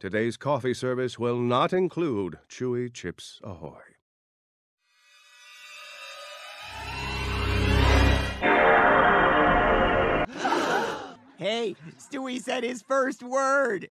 Today's coffee service will not include Chewy Chips Ahoy. Hey, Stewie said his first word.